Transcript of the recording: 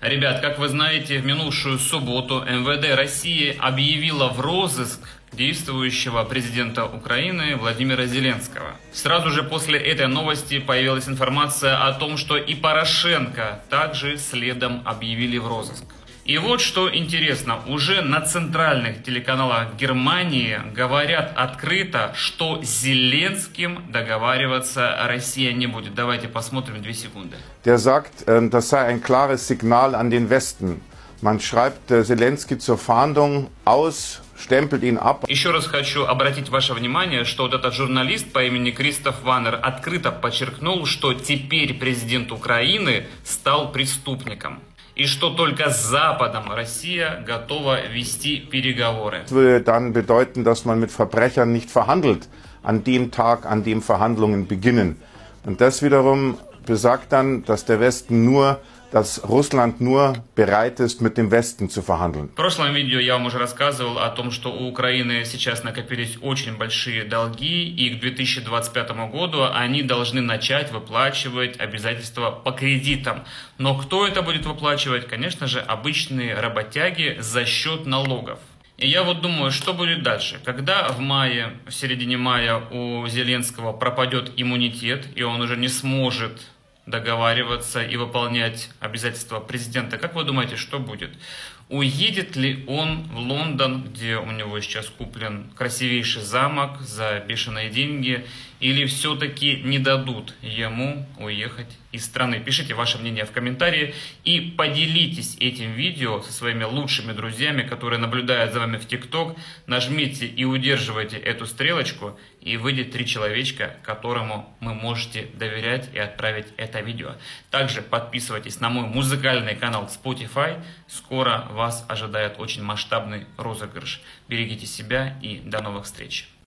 Ребят, как вы знаете, в минувшую субботу МВД России объявила в розыск действующего президента Украины Владимира Зеленского. Сразу же после этой новости появилась информация о том, что и Порошенко также следом объявили в розыск. И вот что интересно, уже на центральных телеканалах Германии говорят открыто, что с Зеленским договариваться Россия не будет. Давайте посмотрим две секунды. Der sagt, das sei ein klares Signal an den Westen. Man schreibt Zelensky zur Fahndung aus, штемпель ihn ab. Еще раз хочу обратить ваше внимание, что вот этот журналист по имени Кристоф Ваннер открыто подчеркнул, что теперь президент Украины стал преступником и что только с Западом Россия готова вести переговоры. Das würde dann bedeuten, dass man mit Verbrechern nicht verhandelt an dem Tag, an dem Verhandlungen beginnen. Und das wiederum besagt dann, dass der Westen nur dass Russland nur bereit ist, mit dem Westen zu verhandeln. В прошлом видео я вам уже рассказывал о том, что у Украины сейчас накопились очень большие долги, и к 2025 году они должны начать выплачивать обязательства по кредитам. Но кто это будет выплачивать? Конечно же, обычные работяги за счет налогов. И я вот думаю, что будет дальше? Когда в мае, в середине мая у Зеленского пропадет иммунитет, и он уже не сможет договариваться и выполнять обязательства президента. Как вы думаете, что будет? Уедет ли он в Лондон, где у него сейчас куплен красивейший замок за бешеные деньги, или все-таки не дадут ему уехать из страны? Пишите ваше мнение в комментарии и поделитесь этим видео со своими лучшими друзьями, которые наблюдают за вами в ТикТок. Нажмите и удерживайте эту стрелочку, и выйдет три человечка, которому вы можете доверять и отправить это видео. Также подписывайтесь на мой музыкальный канал Spotify. Скоро вас ожидает очень масштабный розыгрыш. Берегите себя и до новых встреч.